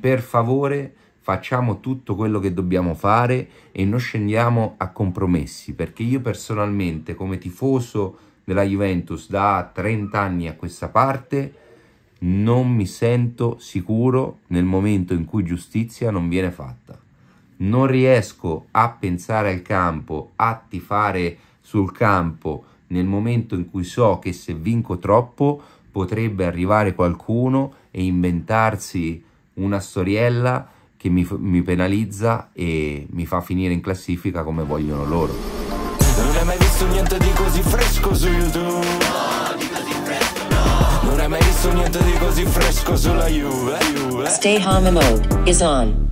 per favore facciamo tutto quello che dobbiamo fare e non scendiamo a compromessi, perché io personalmente come tifoso della Juventus da 30 anni a questa parte non mi sento sicuro nel momento in cui giustizia non viene fatta. Non riesco a pensare al campo, a tifare sul campo nel momento in cui so che se vinco troppo potrebbe arrivare qualcuno e inventarsi una storiella che mi, mi, penalizza e mi fa finire in classifica come vogliono loro. Non hai mai visto niente di così fresco su YouTube? No, di così fresco no. Non hai mai visto niente di così fresco sulla Juve? Juve. Stay home mode is on.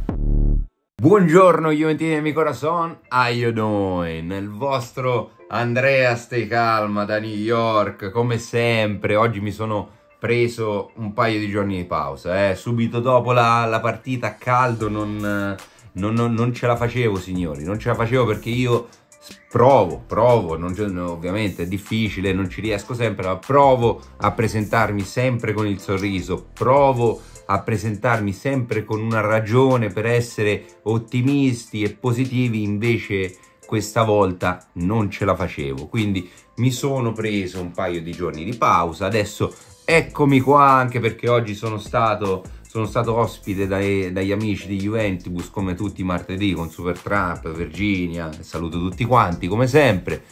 Buongiorno Juventini e mi corazon, how you doing? Il vostro Andrea Stay Calma da New York, come sempre, oggi mi sono preso un paio di giorni di pausa, eh. subito dopo la, la partita a caldo non, non, non, non, ce la facevo signori, non ce la facevo perché io provo, provo, ovviamente è difficile, non ci riesco sempre, ma provo a presentarmi sempre con il sorriso, provo a presentarmi sempre con una ragione per essere ottimisti e positivi, invece questa volta non ce la facevo, quindi mi sono preso un paio di giorni di pausa, adesso Eccomi qua anche perché oggi sono stato, sono stato ospite dai, dagli amici di Juventus come tutti i martedì con Super Trump, Virginia, saluto tutti quanti come sempre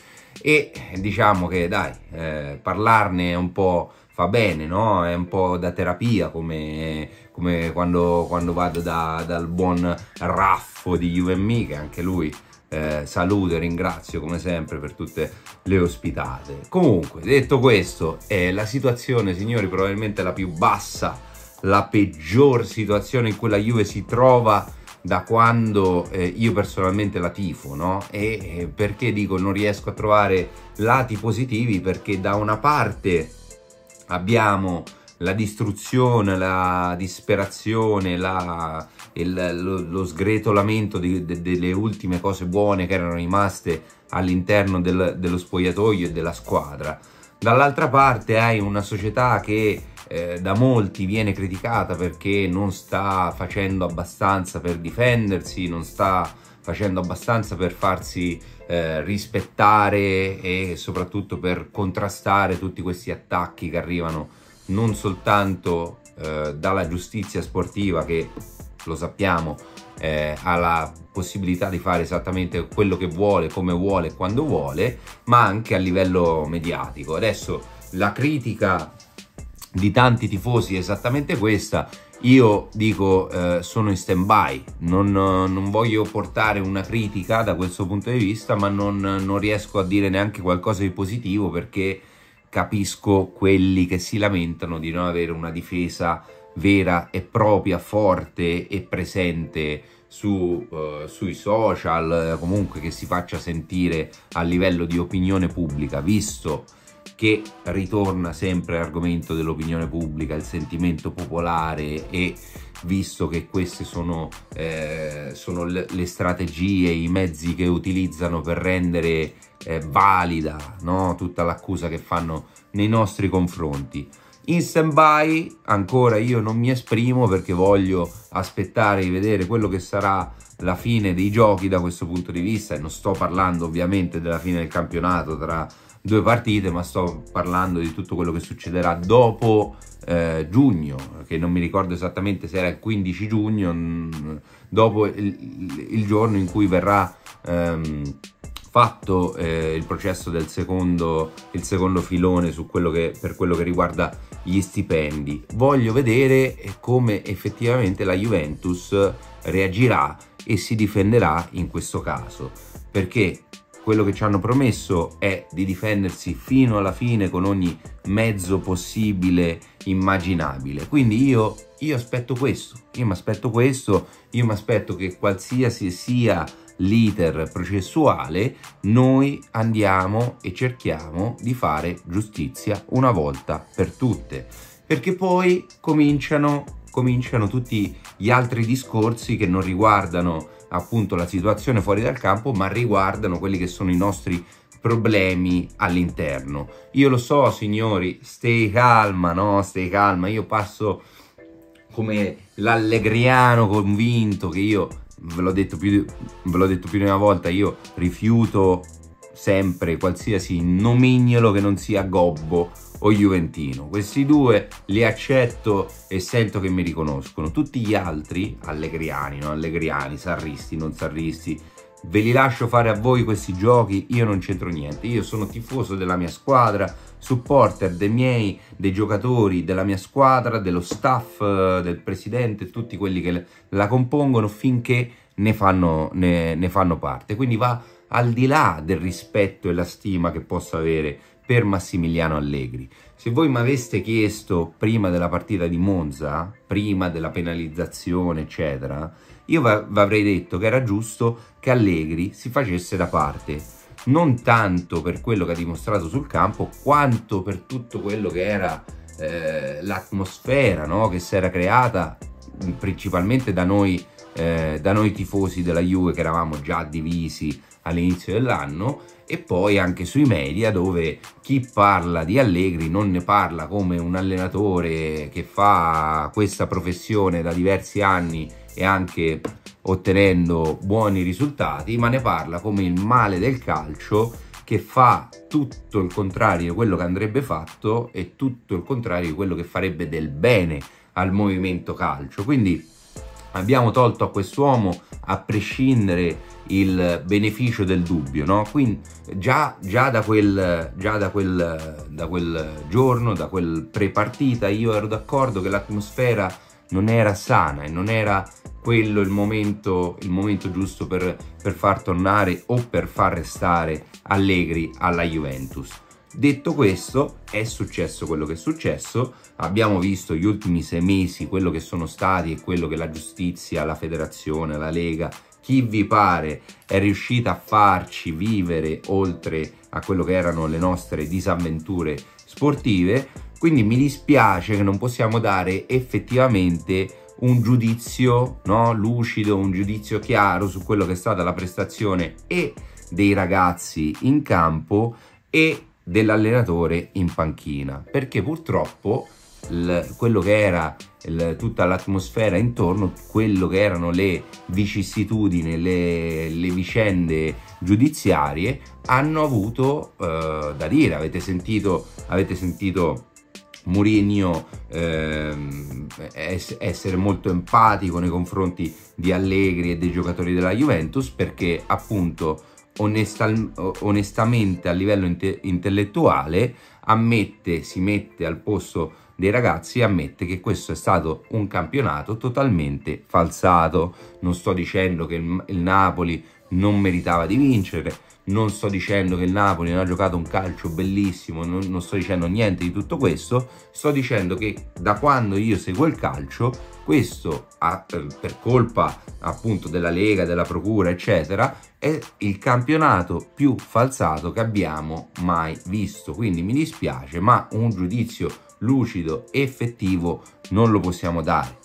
e diciamo che dai, eh, parlarne un po' fa bene, no? È un po' da terapia come, come quando, quando, vado da, dal buon Raffo di UMI che anche lui eh, saluto e ringrazio come sempre per tutte le ospitate. Comunque, detto questo, è la situazione, signori, probabilmente la più bassa, la peggior situazione in cui la Juve si trova da quando eh, io personalmente la tifo, no? E eh, perché dico non riesco a trovare lati positivi? Perché da una parte abbiamo la distruzione, la disperazione, la, il, lo, lo, sgretolamento di, de, delle ultime cose buone che erano rimaste all'interno del, dello spogliatoio e della squadra. Dall'altra parte hai una società che eh, da molti viene criticata perché non sta facendo abbastanza per difendersi, non sta facendo abbastanza per farsi eh, rispettare e soprattutto per contrastare tutti questi attacchi che arrivano non soltanto eh, dalla giustizia sportiva che lo sappiamo eh, ha la possibilità di fare esattamente quello che vuole, come vuole, quando vuole, ma anche a livello mediatico. Adesso la critica di tanti tifosi è esattamente questa. Io dico eh, sono in stand by, non, non, voglio portare una critica da questo punto di vista, ma non, non riesco a dire neanche qualcosa di positivo perché capisco quelli che si lamentano di non avere una difesa vera e propria, forte e presente su, uh, sui social, comunque che si faccia sentire a livello di opinione pubblica, visto che ritorna sempre l'argomento dell'opinione pubblica, il sentimento popolare e visto che queste sono, eh, sono le, strategie, i mezzi che utilizzano per rendere eh, valida no? tutta l'accusa che fanno nei nostri confronti. In stand by ancora io non mi esprimo perché voglio aspettare di vedere quello che sarà la fine dei giochi da questo punto di vista e non sto parlando ovviamente della fine del campionato tra due partite, ma sto parlando di tutto quello che succederà dopo eh, giugno, che non mi ricordo esattamente se era il 15 giugno, mh, dopo il, il, giorno in cui verrà ehm, fatto eh, il processo del secondo, il secondo filone quello che, per quello che riguarda gli stipendi. Voglio vedere come effettivamente la Juventus reagirà e si difenderà in questo caso, perché quello che ci hanno promesso è di difendersi fino alla fine con ogni mezzo possibile immaginabile. Quindi io, io aspetto questo, io mi aspetto questo, io mi aspetto che qualsiasi sia l'iter processuale, noi andiamo e cerchiamo di fare giustizia una volta per tutte, perché poi cominciano, cominciano tutti gli altri discorsi che non riguardano appunto la situazione fuori dal campo, ma riguardano quelli che sono i nostri problemi all'interno. Io lo so, signori, stay calma, no? Stay calma. Io passo come l'allegriano convinto che io, ve l'ho detto più, ve l'ho detto più di una volta, io rifiuto sempre qualsiasi nomignolo che non sia gobbo o juventino. Questi due li accetto e sento che mi riconoscono. Tutti gli altri, allegriani, non allegriani, sarristi, non sarristi, ve li lascio fare a voi questi giochi, io non c'entro niente. Io sono tifoso della mia squadra, supporter dei miei, dei giocatori, della mia squadra, dello staff, del presidente, tutti quelli che la compongono finché ne fanno, ne, ne fanno parte. Quindi va al di là del rispetto e la stima che posso avere per Massimiliano Allegri. Se voi mi aveste chiesto prima della partita di Monza, prima della penalizzazione, eccetera, io vi avrei detto che era giusto che Allegri si facesse da parte, non tanto per quello che ha dimostrato sul campo, quanto per tutto quello che era eh, l'atmosfera no? che si era creata principalmente da noi, eh, da noi tifosi della Juve che eravamo già divisi all'inizio dell'anno e poi anche sui media dove chi parla di Allegri non ne parla come un allenatore che fa questa professione da diversi anni e anche ottenendo buoni risultati, ma ne parla come il male del calcio che fa tutto il contrario di quello che andrebbe fatto e tutto il contrario di quello che farebbe del bene al movimento calcio. Quindi abbiamo tolto a quest'uomo, a prescindere, il beneficio del dubbio, no? Quindi già, già, da, quel, già da, quel, da quel giorno, da quel pre-partita, io ero d'accordo che l'atmosfera non era sana e non era quello il momento, il momento giusto per, per far tornare o per far restare Allegri alla Juventus. Detto questo, è successo quello che è successo, abbiamo visto gli ultimi sei mesi quello che sono stati e quello che la giustizia, la federazione, la Lega, chi vi pare è riuscita a farci vivere oltre a quello che erano le nostre disavventure sportive, quindi mi dispiace che non possiamo dare effettivamente un giudizio no, lucido, un giudizio chiaro su quello che è stata la prestazione e dei ragazzi in campo e dell'allenatore in panchina, perché purtroppo il, quello che era il, tutta l'atmosfera intorno, quello che erano le vicissitudini, le, le vicende giudiziarie hanno avuto eh, da dire. Avete sentito, avete sentito Mourinho ehm, essere molto empatico nei confronti di Allegri e dei giocatori della Juventus perché appunto onestal, onestamente a livello inte, intellettuale ammette, si mette al posto dei ragazzi e ammette che questo è stato un campionato totalmente falsato. Non sto dicendo che il, il Napoli non meritava di vincere, non sto dicendo che il Napoli non ha giocato un calcio bellissimo, non, non, sto dicendo niente di tutto questo, sto dicendo che da quando io seguo il calcio, questo per, per colpa appunto della Lega, della Procura, eccetera, è il campionato più falsato che abbiamo mai visto. Quindi mi dispiace, ma un giudizio lucido, effettivo, non lo possiamo dare.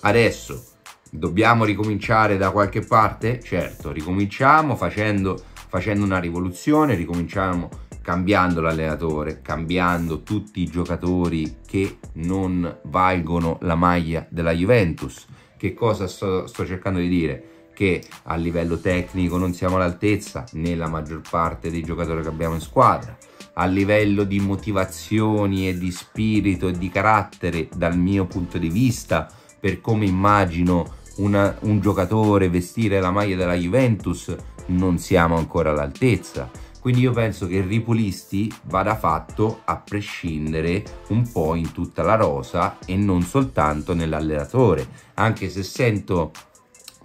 Adesso dobbiamo ricominciare da qualche parte? Certo, ricominciamo facendo, facendo una rivoluzione, ricominciamo cambiando l'allenatore, cambiando tutti i giocatori che non valgono la maglia della Juventus. Che cosa sto, sto cercando di dire? Che a livello tecnico non siamo all'altezza nella maggior parte dei giocatori che abbiamo in squadra a livello di motivazioni e di spirito e di carattere dal mio punto di vista per come immagino una, un giocatore vestire la maglia della Juventus non siamo ancora all'altezza quindi io penso che il Ripulisti vada fatto a prescindere un po' in tutta la rosa e non soltanto nell'allenatore anche se sento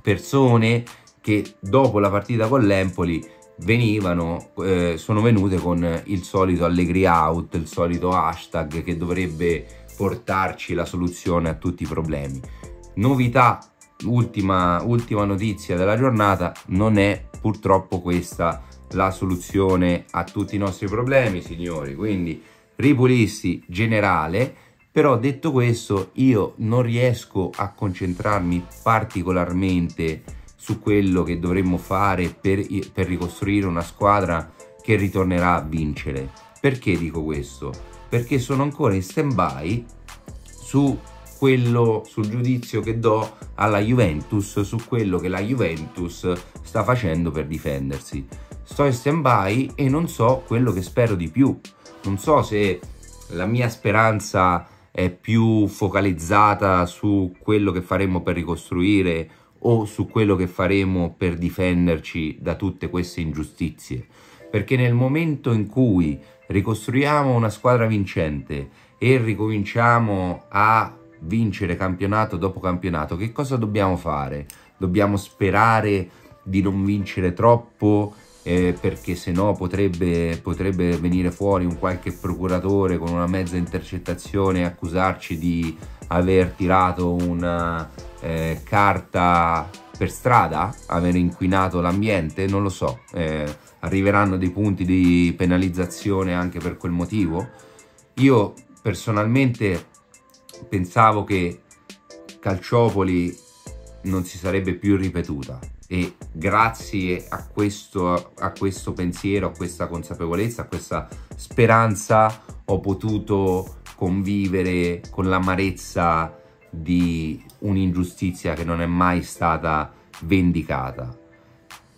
persone che dopo la partita con l'Empoli venivano, eh, sono venute con il solito Allegri out, il solito hashtag che dovrebbe portarci la soluzione a tutti i problemi. Novità, ultima, ultima notizia della giornata, non è purtroppo questa la soluzione a tutti i nostri problemi, signori. Quindi ripulisti generale, però detto questo io non riesco a concentrarmi particolarmente su quello che dovremmo fare per, per ricostruire una squadra che ritornerà a vincere. Perché dico questo? Perché sono ancora in stand by su quello, sul giudizio che do alla Juventus su quello che la Juventus sta facendo per difendersi. Sto in stand by e non so quello che spero di più. Non so se la mia speranza è più focalizzata su quello che faremo per ricostruire o su quello che faremo per difenderci da tutte queste ingiustizie. Perché nel momento in cui ricostruiamo una squadra vincente e ricominciamo a vincere campionato dopo campionato, che cosa dobbiamo fare? Dobbiamo sperare di non vincere troppo eh, perché se no potrebbe, potrebbe venire fuori un qualche procuratore con una mezza intercettazione e accusarci di aver tirato una eh, carta per strada, aver inquinato l'ambiente, non lo so, eh, arriveranno dei punti di penalizzazione anche per quel motivo. Io personalmente pensavo che Calciopoli non si sarebbe più ripetuta e grazie a questo, a questo pensiero, a questa consapevolezza, a questa speranza ho potuto convivere con l'amarezza di un'ingiustizia che non è mai stata vendicata.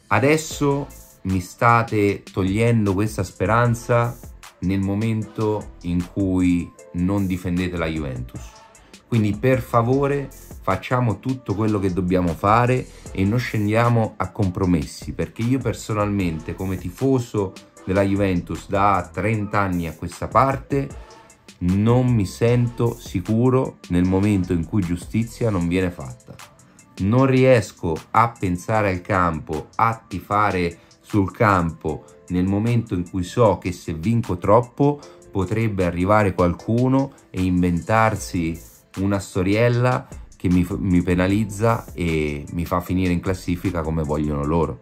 Adesso mi state togliendo questa speranza nel momento in cui non difendete la Juventus. Quindi per favore facciamo tutto quello che dobbiamo fare e non scendiamo a compromessi perché io personalmente come tifoso della Juventus da 30 anni a questa parte non mi sento sicuro nel momento in cui giustizia non viene fatta. Non riesco a pensare al campo, a tifare sul campo nel momento in cui so che se vinco troppo potrebbe arrivare qualcuno e inventarsi una storiella che mi, mi, penalizza e mi fa finire in classifica come vogliono loro.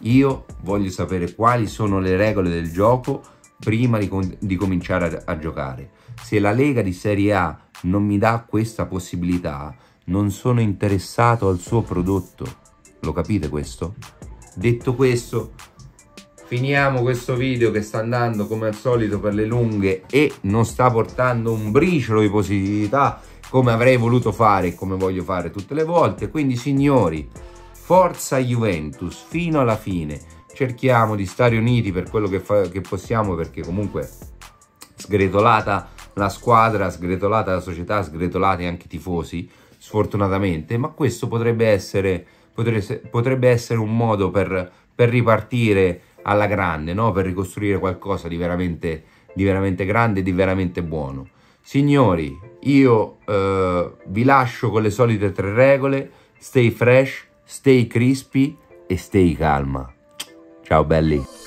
Io voglio sapere quali sono le regole del gioco prima di, di cominciare a, a giocare. Se la Lega di Serie A non mi dà questa possibilità, non sono interessato al suo prodotto. Lo capite questo? Detto questo, finiamo questo video che sta andando come al solito per le lunghe e non sta portando un briciolo di positività come avrei voluto fare e come voglio fare tutte le volte quindi signori forza Juventus fino alla fine cerchiamo di stare uniti per quello che, che possiamo perché comunque sgretolata la squadra, sgretolata la società, sgretolati anche i tifosi sfortunatamente ma questo potrebbe essere, potrebbe, potrebbe essere un modo per, per ripartire alla grande, no? per ricostruire qualcosa di veramente, di veramente grande e di veramente buono. Signori, io eh, vi lascio con le solite tre regole, stay fresh, stay crispy e stay calma. Ciao belli!